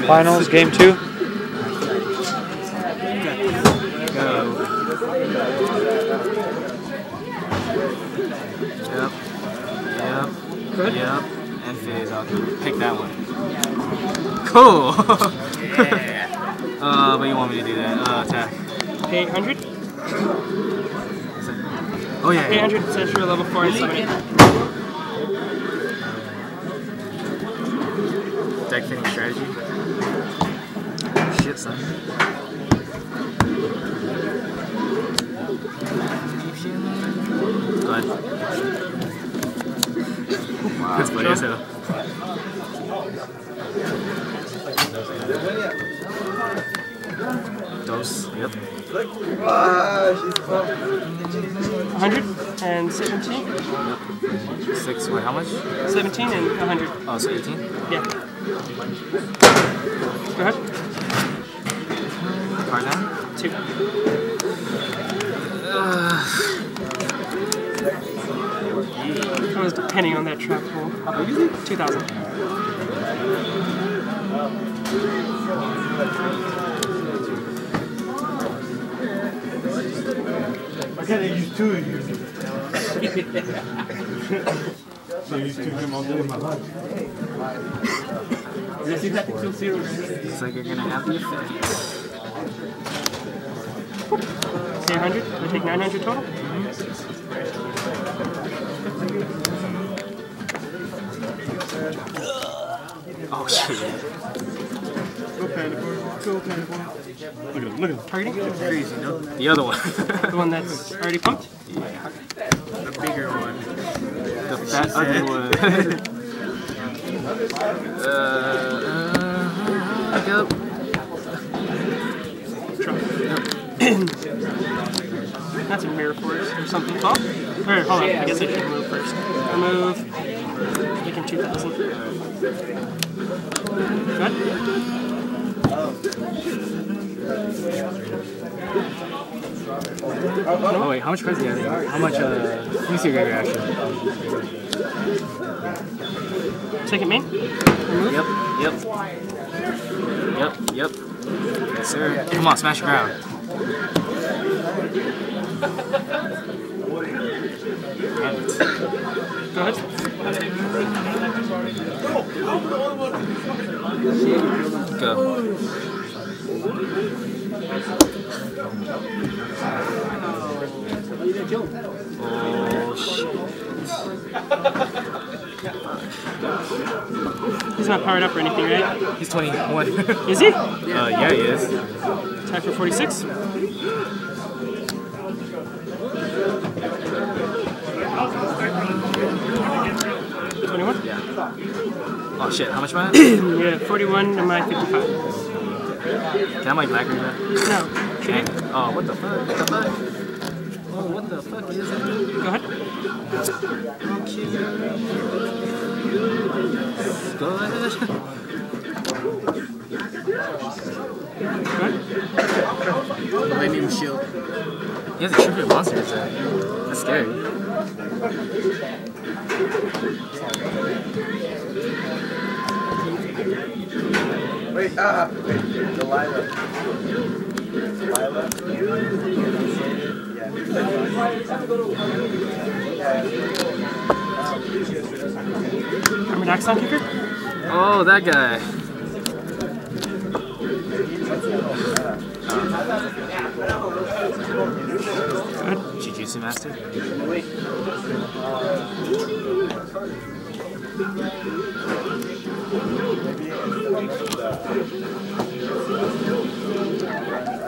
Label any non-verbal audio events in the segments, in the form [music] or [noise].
Finals, game two. Go. Yep. Yep. Good. Yep. And phase. I'll pick that one. Cool. [laughs] yeah. uh, but you want me to do that? Uh, attack. Pay 800. Oh yeah. Pay yeah. 800 says you're level 4 and 70. Deck fitting strategy. Shit, son. Go ahead. Wow, that's funny as hell. Dose. Yep. 117. Yep. Six. Wait, how much? 17 and 100. Oh, so 18? Yeah. Go ahead. Card down? Two. I was depending on that trap hole. 2000. I gotta use two of you. [laughs] so you two him all day in my life. Looks like you're gonna have the effect. Pay 100. I take 900 total. Oh shit. Go panic boy. Go panic boy. Look at him. Look at him. Targeting. Crazy, no? The other one. The one that's already pumped. the bigger one. The fat ugly one. uh, uh, yep. That's a mirror force or something. Oh, or, hold on. I guess I should move first. Remove. Making 2000. Good. Oh wait, how much cards do you have? How much, uh, let me see your graveyard action. Second main. Yep, yep. Yep, yep. Yes, sir. Come on, smash the ground. Go ahead. Go. He's not powered up or anything, right? He's 21. [laughs] Is he? uh, yeah, he is. Attack for 46. Twenty-one. Yeah. Oh shit, how much am I? [clears throat] Yeah, forty-one to my fifty-five. Can I like black that? No. Dang. Oh, what the fuck? What the fuck? Oh, what the fuck is that? Go ahead. Go ahead. Go. I need a shield. He has a tribute monster. Is that? That's scary. Wait, ah, wait, Delilah. Delilah? Armored Axon Kicker. Oh, that guy. Jujutsu Master?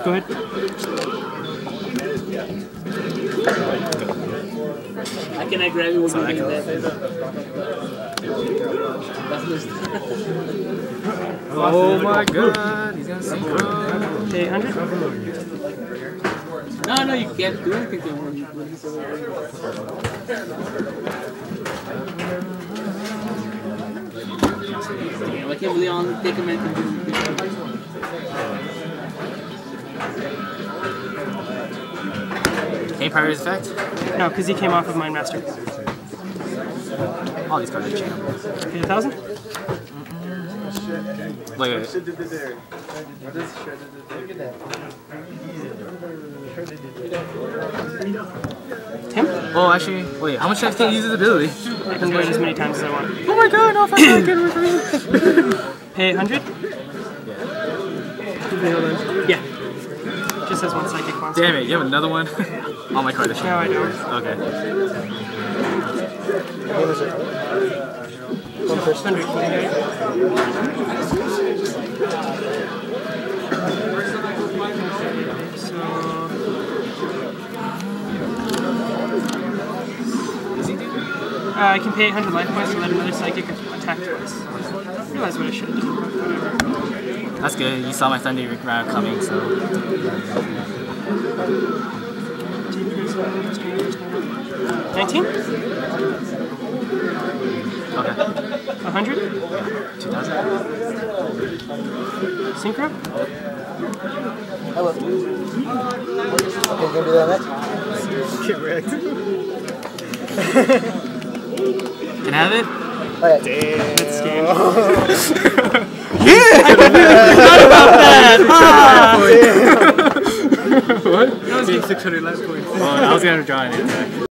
Go ahead. I can I grab you So one that more goes. Oh my god, he's gonna synchro. Pay hundred. No, no, you can't do anything to him. I can't believe I only take him and Can you pirate his effect? No, because he came off of Mind Master. All these cards are champ. Pay a thousand. Look at it. Shredded it there. What is shredded it there? Look at that. Tim? Oh, actually, wait. How much do I have to use his ability? I can do it as many times as I want. Oh my god! No, if I [coughs] can't get it. Pay 100? Yeah. Just has one psychic monster. Damn it! You have another one [laughs] on my card. No, I don't. Okay. One first. 100. So, uh, I can pay 800 life points to let another psychic attack twice. I realize what I should do. Whatever. That's good. You saw my Thunder round coming, so. Nineteen? Okay. Hundred? 2000? Synchro? Hello. Okay, gonna do that next? Get wrecked. Can I have it? Okay. That's game. What? 600 life points. Oh, I was gonna draw attack.